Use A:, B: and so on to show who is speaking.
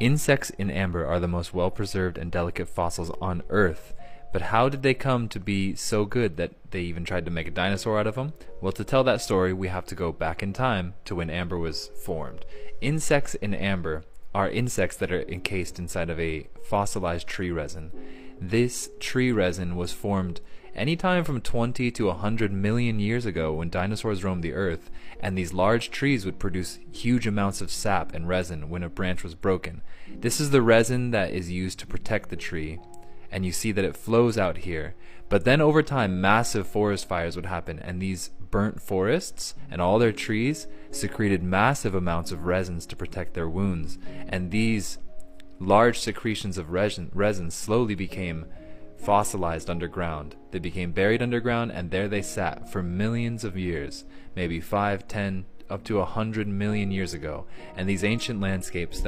A: Insects in amber are the most well preserved and delicate fossils on Earth. But how did they come to be so good that they even tried to make a dinosaur out of them? Well, to tell that story, we have to go back in time to when amber was formed. Insects in amber are insects that are encased inside of a fossilized tree resin. This tree resin was formed anytime from 20 to 100 million years ago when dinosaurs roamed the earth, and these large trees would produce huge amounts of sap and resin when a branch was broken. This is the resin that is used to protect the tree, and you see that it flows out here. But then over time, massive forest fires would happen, and these burnt forests and all their trees secreted massive amounts of resins to protect their wounds. And these large secretions of resin, resin slowly became fossilized underground. They became buried underground, and there they sat for millions of years, maybe five, ten, up to a hundred million years ago. And these ancient landscapes that